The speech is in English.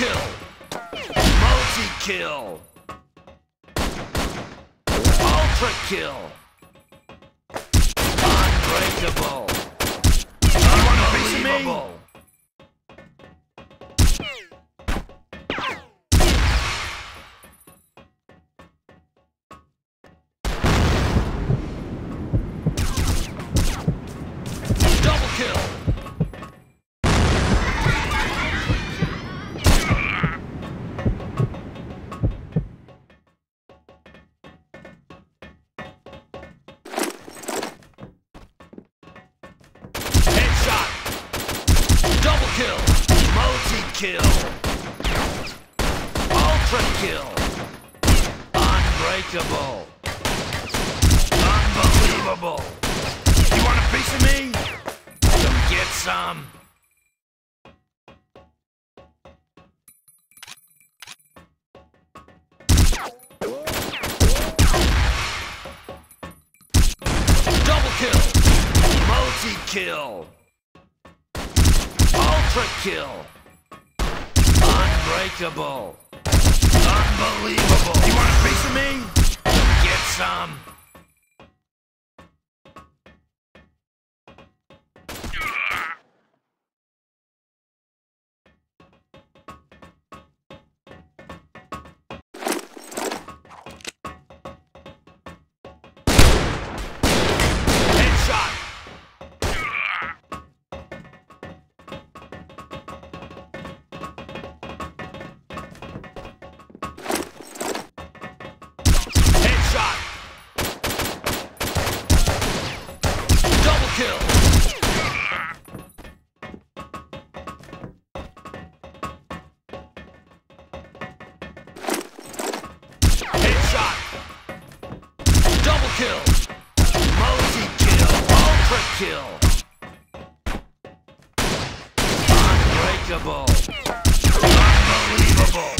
kill. Multi-kill. Ultra kill. Unbreakable. Unbelievable. Kill. Multi-kill. Ultra kill. Unbreakable. Unbelievable. You want a piece of me? Come get some. Double kill. Multi-kill. Ultra kill. Unbreakable. Unbelievable! Unbelievable!